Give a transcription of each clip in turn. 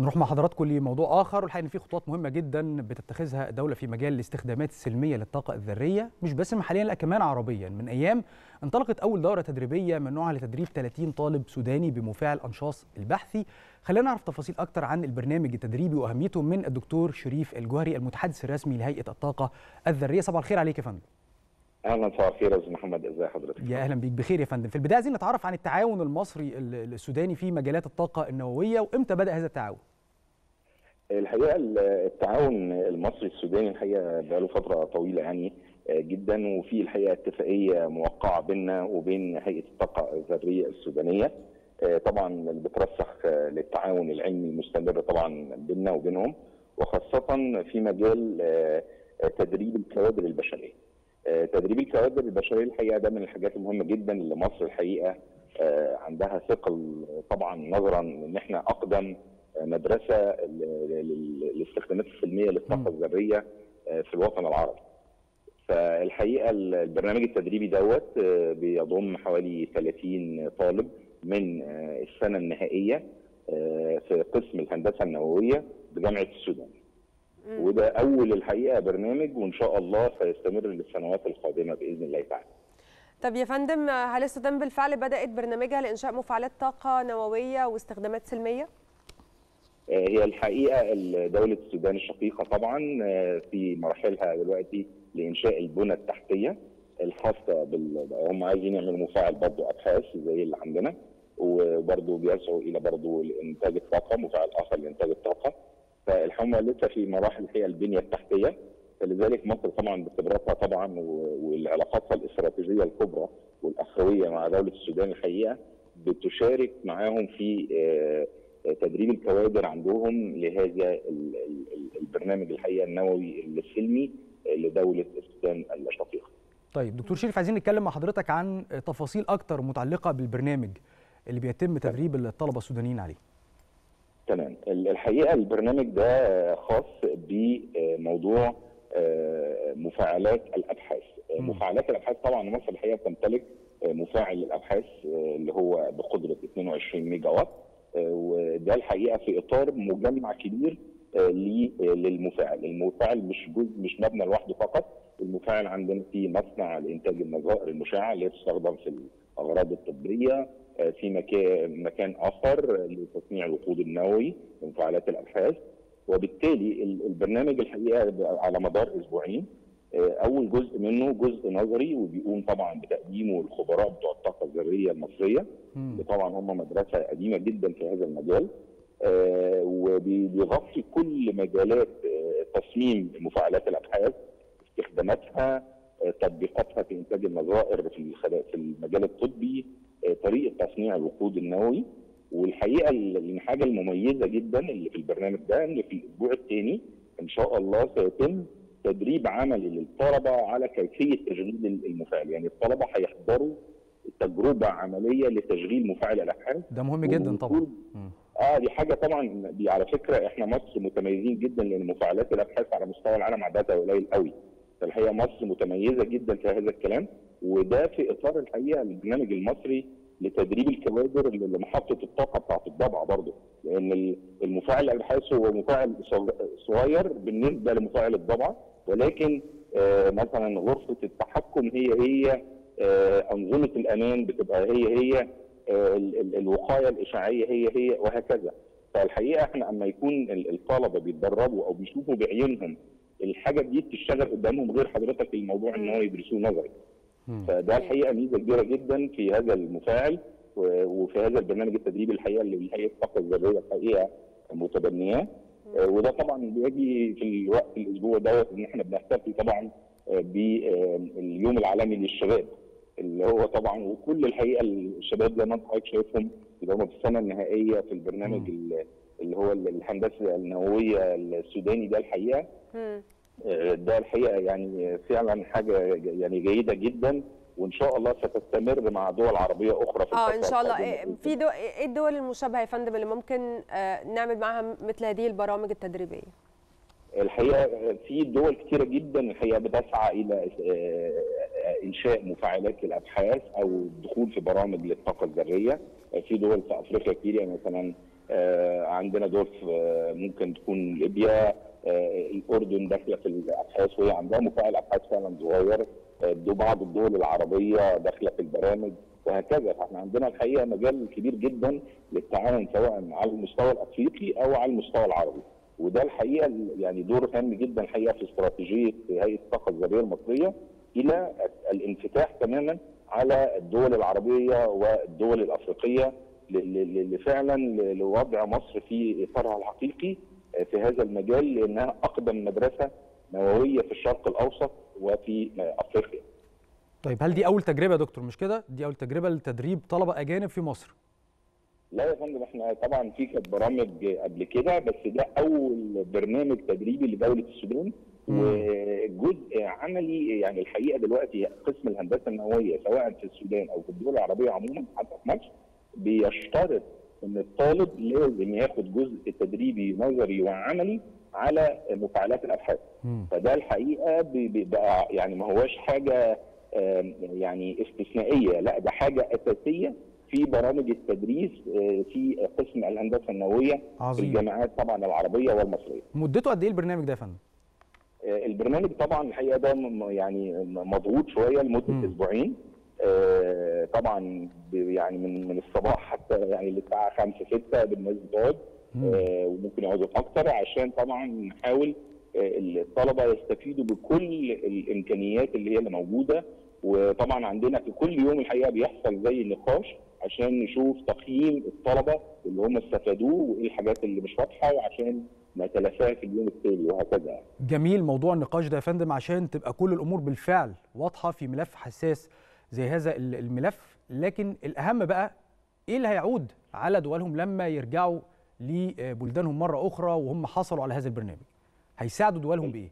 نروح مع حضراتكم لموضوع آخر. والحقيقة إن في خطوات مهمة جدا بتتخذها الدولة في مجال الاستخدامات السلمية للطاقة الذرية مش بس محليا لا كمان عربيا. من أيام انطلقت أول دورة تدريبية من نوعها لتدريب 30 طالب سوداني بمفاعل أنشاص البحثي. خلينا نعرف تفاصيل أكتر عن البرنامج التدريبي وأهميته من الدكتور شريف الجوهري المتحدث الرسمي لهيئة الطاقة الذرية. صباح الخير عليك يا فندم. أهلا صباح الخير يا أستاذ محمد. ازي حضرتك؟ يا أهلا بيك. بخير يا فندم. في البداية عايزين نتعرف عن التعاون المصري السوداني في مجالات الطاقة النووية وإمتى بدأ هذا التعاون؟ الحقيقة التعاون المصري السوداني الحقيقة بقاله فترة طويلة يعني جدا وفي الحقيقة اتفاقية موقعة بيننا وبين هيئة الطاقة الذريه السودانية طبعا اللي بترسخ للتعاون العلمي المستمر طبعا بيننا وبينهم وخاصة في مجال تدريب الكوادر البشرية. تدريب الكوادر البشرية الحقيقة ده من الحاجات المهمة جدا اللي مصر الحقيقة عندها ثقل طبعا نظرا إن إحنا أقدم مدرسه للاستخدامات السلميه للطاقة الذرية في الوطن العربي. فالحقيقة البرنامج التدريبي دوت بيضم حوالي 30 طالب من السنة النهائية في قسم الهندسة النووية بجامعة السودان. وده أول الحقيقة برنامج وإن شاء الله سيستمر للسنوات القادمة بإذن الله تعالى. طب يا فندم هل السودان بالفعل بدأت برنامجها لإنشاء مفاعلات طاقة نووية واستخدامات سلمية؟ هي الحقيقة دوله السودان الشقيقة طبعا في مراحلها دلوقتي لإنشاء البنى التحتية الخاصة بال هم عايزين يعملوا مفاعل برضه أبحاث زي اللي عندنا وبرضه بيسعوا إلى برضه لإنتاج الطاقة مفاعل آخر لإنتاج الطاقة. فالحكومه لسه في مراحل هي البنية التحتية فلذلك مصر طبعا بخبراتها طبعا والعلاقاتها الاستراتيجية الكبرى والأخوية مع دولة السودان الحقيقة بتشارك معاهم في تدريب الكوادر عندهم لهذا البرنامج الحقيقة النووي السلمي لدولة السودان الشقيقة. طيب دكتور شريف عايزين نتكلم مع حضرتك عن تفاصيل أكتر متعلقة بالبرنامج اللي بيتم تدريب الطلبة السودانيين عليه. تمام. الحقيقة البرنامج ده خاص بموضوع مفاعلات الأبحاث. مفاعلات الأبحاث طبعا مصر الحقيقة تمتلك مفاعل الأبحاث اللي هو بقدرة 22 ميجا وات وده الحقيقة في إطار مجمع كبير للمفاعل. المفاعل مش جزء مش مبنى لوحده فقط. المفاعل عندنا في مصنع لإنتاج النظائر المشعة اللي بتستخدم في الأغراض الطبية في مكان مكان آخر لتصنيع الوقود النووي ومفاعلات الأبحاث. وبالتالي البرنامج الحقيقة على مدار أسبوعين أول جزء منه جزء نظري وبيقوم طبعا بتقديمه الخبراء بتوع الطاقة الذرية المصرية. طبعا هم مدرسة قديمة جدا في هذا المجال. وبيغطي كل مجالات تصميم مفاعلات الأبحاث استخداماتها تطبيقاتها في إنتاج النظائر في في المجال الطبي طريقة تصنيع الوقود النووي. والحقيقة الحاجة المميزة جدا اللي في البرنامج ده إن في الأسبوع الثاني إن شاء الله سيتم تدريب عملي للطلبة على كيفية تشغيل المفاعل. يعني الطلبة هيحضروا تجربة عملية لتشغيل مفاعل الابحاث ده مهم جدا طبعا. آه دي حاجة طبعا دي على فكرة إحنا مصر متميزين جدا لأن مفاعلات الأبحاث على مستوى العالم عددها قليل قوي. فالحقيقة مصر متميزة جدا في هذا الكلام وده في إطار الحقيقة البرنامج المصري لتدريب الكوادر لمحطة الطاقة بتاعت الضبعه برضه. لأن المفاعل الأبحاث هو مفاعل صغير بالنسبة لمفاعل الضبعه ولكن آه مثلا غرفة التحكم هي هي آه أنظمة الأمان بتبقى هي هي آه الوقاية الاشعاعيه هي هي وهكذا. فالحقيقة إحنا أما يكون الطلبة بيتدربوا أو بيشوفوا بعيونهم الحاجة دي بتشتغل قدامهم غير حضرتك الموضوع إن هو يدرسوه نظري. فده الحقيقة ميزة كبيرة جدا في هذا المفاعل وفي هذا البرنامج التدريبي الحقيقة اللي هيئه الطاقة الذرية الحقيقة متبنياه وده طبعا بيجي في الوقت الأسبوع دوت إن إحنا بنحتفل طبعا باليوم العالمي للشباب اللي هو طبعا وكل الحقيقة الشباب زي ما أنت حضرتك شايفهم اللي هم في السنة النهائية في البرنامج اللي هو الهندسة النووية السوداني ده الحقيقة. ده الحقيقة يعني فعلا حاجة يعني جيدة جدا. وإن شاء الله ستستمر مع دول عربية أخرى في آه إن شاء الله. في دو... إيه الدول المشابهة يا فندم اللي ممكن نعمل معاها مثل هذه البرامج التدريبية؟ الحقيقة في دول كثيره جدا الحقيقة بتسعى إلى إنشاء مفاعلات للأبحاث أو الدخول في برامج للطاقة الذرية. في دول في أفريقيا كتير يعني مثلا آه، عندنا آه، ممكن تكون ليبيا آه، الأردن داخلة في الأبحاث وهي عندها مفاعل أبحاث فعلا صغير. آه، بعض الدول العربية داخلة في البرامج وهكذا. فإحنا عندنا الحقيقة مجال كبير جدا للتعاون سواء على المستوى الأفريقي أو على المستوى العربي. وده الحقيقة يعني دور هام جدا الحقيقة في استراتيجية هيئة الطاقة الذرية المصرية إلى الانفتاح تماما على الدول العربية والدول الأفريقية ل- ل- ل- فعلا ل- لوضع مصر في إطارها الحقيقي. في هذا المجال لأنها أقدم مدرسة نووية في الشرق الأوسط وفي أفريقيا. طيب هل دي أول تجربة يا دكتور مش كده دي أول تجربة لتدريب طلبة أجانب في مصر لا يا فندم إحنا طبعا في كانت برامج قبل كده بس ده أول برنامج تدريبي لدولة السودان. وجزء عملي يعني الحقيقة دلوقتي قسم الهندسة النووية سواء في السودان أو في الدول العربية عموما حتى في مصر بيشترط إن الطالب لازم ياخد جزء تدريبي نظري وعملي على مفاعلات الأبحاث. فده الحقيقة بقى يعني ما هواش حاجة يعني استثنائية لا ده حاجة أساسية في برامج التدريس آه، في قسم الهندسة النووية في عظيم الجامعات طبعا العربية والمصرية. مدته قد إيه البرنامج ده يا فندم آه، البرنامج طبعا الحقيقة ده يعني مضغوط شوية لمدة. أسبوعين طبعا ب- يعني من من الصباح حتى يعني للساعه 5 6 بالناس بتقعد مم. آه، وممكن يقعدوا أكتر عشان طبعا نحاول آه، الطلبة يستفيدوا بكل الإمكانيات اللي هي اللي موجودة وطبعا عندنا في كل يوم الحقيقة بيحصل زي نقاش عشان نشوف تقييم الطلبة اللي هم استفادوه وإيه الحاجات اللي مش واضحة وعشان نتلافاها في اليوم التالي وهكذا جميل موضوع النقاش ده يا فندم عشان تبقى كل الأمور بالفعل واضحة في ملف حساس زي هذا ال- الملف لكن الأهم بقى إيه اللي هيعود على دولهم لما يرجعوا لبلدانهم مرة أخرى وهم حصلوا على هذا البرنامج هيساعدوا دولهم بإيه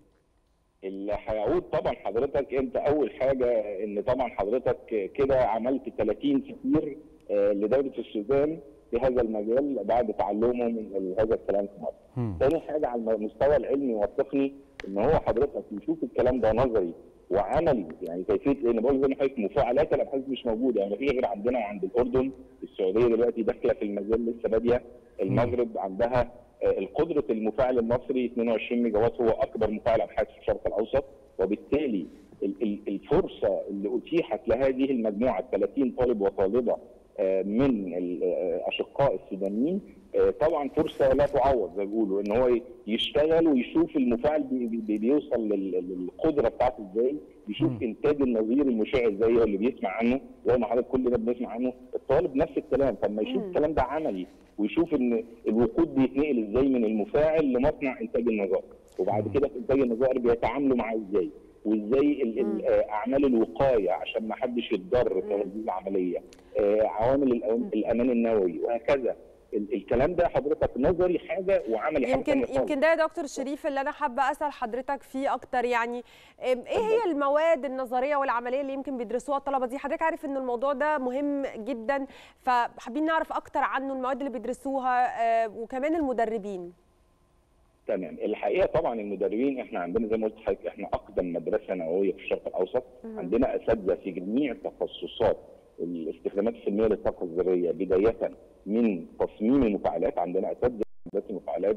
اللي هيعود طبعا حضرتك أنت أول حاجة إن طبعا حضرتك كده عملت 30 سفير آه، لدولة السودان في هذا المجال بعد تعلمهم من هذا الكلام في مصر. مم. تاني حاجة على المستوى العلمي والتقني إن هو حضرتك يشوف الكلام ده نظري وعملي. يعني كيفية لأن بقول زي ما حضرتك مفاعلات الابحاث مش موجودة. يعني في غير عندنا وعند الأردن السعودية دلوقتي داخلة في المجال لسه بادية. المغرب عندها آه، القدرة المفاعل المصري 22 ميجا وات هو أكبر مفاعل ابحاث في الشرق الأوسط. وبالتالي ال- ال- الفرصة اللي أتيحت لهذه المجموعة 30 طالب وطالبة آه، من الاشقاء السودانيين آه، طبعا فرصة لا تعوض زي ما بيقولوا إن هو يشتغل ويشوف المفاعل بي- بي- بيوصل لل- للقدرة بتاعته إزاي يشوف. إنتاج النظير المشع إزاي هو اللي بيسمع عنه زي ما حضرتك كلنا بنسمع عنه. الطالب نفس الكلام فلما يشوف مم. الكلام ده عملي ويشوف إن الوقود بيتنقل إزاي من المفاعل لمصنع إنتاج النظائر وبعد كده في إنتاج النظائر بيتعاملوا معاه إزاي وإزاي آه، أعمال الوقاية عشان ما حدش يتضرر في هذه العملية آه، عوامل الأمان النووي وهكذا. الكلام ده حضرتك نظري حاجة وعملي حاجة يمكن. يمكن ده يا دكتور شريف اللي أنا حابة أسأل حضرتك فيه أكتر يعني. إيه هي المواد النظرية والعملية اللي يمكن بيدرسوها الطلبة دي؟ حضرتك عارف ان الموضوع ده مهم جدا فحابين نعرف أكتر عنه المواد اللي بيدرسوها وكمان المدربين. تمام. الحقيقة طبعا المدربين إحنا عندنا زي ما قلت لحضرتك إحنا أقدم مدرسة نووية في الشرق الأوسط. عندنا أساتذة في جميع تخصصات الاستخدامات السلمية للطاقة الذرية بداية من تصميم المفاعلات عندنا اساتذه هندسه المفاعلات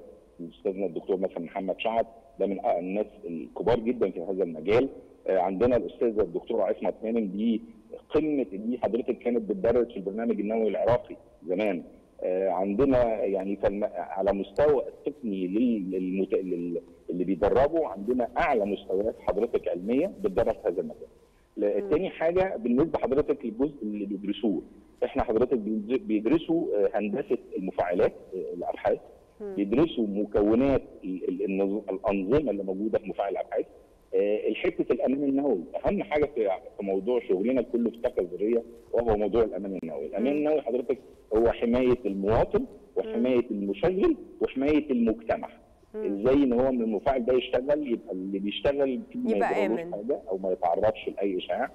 استاذنا الدكتور مثلا محمد شعب ده من الناس الكبار جدا في هذا المجال آه، عندنا الأستاذة الدكتورة عصمت هانم دي قمة دي حضرتك كانت بتدرس في البرنامج النووي العراقي زمان آه، عندنا يعني. على مستوى التقني لل... للمت... لل... اللي بيدربوا عندنا أعلى مستويات حضرتك علمية بتدرب في هذا المجال. تاني حاجة بالنسبة حضرتك للجزء اللي بيدرسوه إحنا حضرتك بيدر- بيدرسوا آه، هندسة المفاعلات آه، الأبحاث. بيدرسوا مكونات الأنظمة اللي موجودة في مفاعل الأبحاث آه، حتة الامان النووي أهم حاجة في موضوع شغلنا كله في الطاقه الذرية وهو موضوع الامان النووي الامان. النووي حضرتك هو حماية المواطن وحماية المشغل وحماية المجتمع. إزاي ان هو من المفاعل ده يشتغل يبقى اللي بيشتغل يبقى. حاجة أو ما يتعرضش لأي إشعاع.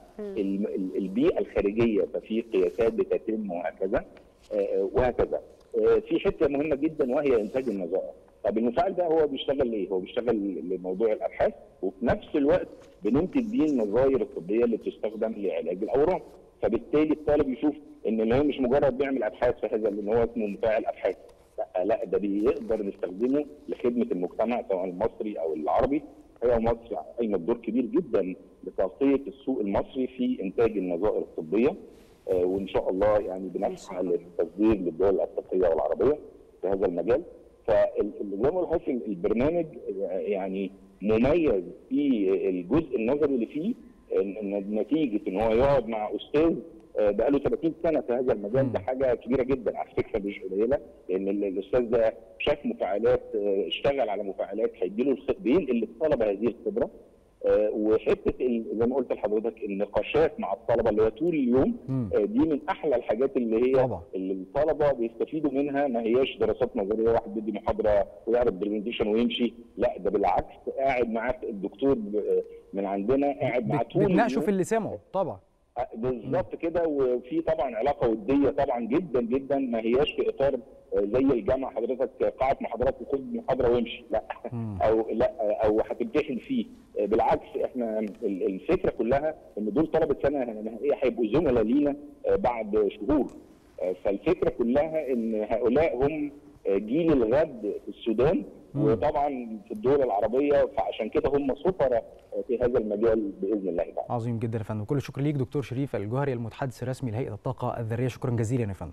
البيئة الخارجية ففي قياسات بتتم وهكذا. آه، وهكذا. آه، في حتة مهمة جدا وهي إنتاج النظائر. طب المفاعل ده هو بيشتغل ليه؟ هو بيشتغل لموضوع الأبحاث وفي نفس الوقت بننتج بيه النظائر الطبية اللي بتستخدم لعلاج الأورام. فبالتالي الطالب يشوف إن اللي هو مش مجرد بيعمل أبحاث في هذا اللي هو اسمه مفاعل أبحاث. لا ده بيقدر نستخدمه لخدمة المجتمع سواء المصري أو العربي. هي مصر قايمة بدور كبير جدا لتغطيه السوق المصري في إنتاج النظائر الطبية آه، وإن شاء الله يعني بنسعى للتصدير للدول الأفريقية والعربية في هذا المجال. فزي ما قلت البرنامج يعني مميز في الجزء النظري اللي فيه إن نتيجة إن هو يقعد مع أستاذ آه، بقاله 30 سنة في هذا المجال ده حاجة كبيرة جدا على فكرة مش قليلة لأن ال- الأستاذ ده شاف مفاعلات آه، اشتغل على مفاعلات هيديله الخ- بينقل للطلبة هذه الخبرة آه، وحتة زي ما قلت لحضرتك النقاشات مع الطلبة اللي هي طول اليوم. آه، دي من أحلى الحاجات اللي هي طبعا. اللي الطلبة بيستفيدوا منها ما هياش دراسات نظرية واحد بيدي محاضرة ويعرض برزنتيشن ويمشي لا ده بالعكس قاعد معاه الدكتور من عندنا قاعد معاه طول بتناقشوا اليوم. في اللي سمعه طبعا بالظبط كده. وفي طبعا علاقة ودية طبعا جدا جدا ما هياش في إطار زي الجامعة حضرتك قاعه محاضرات وخد محاضرة وامشي. لا. أو لا أو هتمتحن فيه. بالعكس إحنا ال- الفكرة كلها إن دول طلبة سنة نهائيه هيبقوا زملاء لينا آه، بعد شهور. آه، فالفكرة كلها إن هؤلاء هم آه، جيل الغد في السودان. وطبعا في الدول العربية فعشان كده هم سفراء في هذا المجال بإذن الله. تعالى عظيم جدا يا فندم. كل الشكر ليك دكتور شريف الجوهري المتحدث الرسمي لهيئة الطاقة الذرية. شكرا جزيلا يا فندم.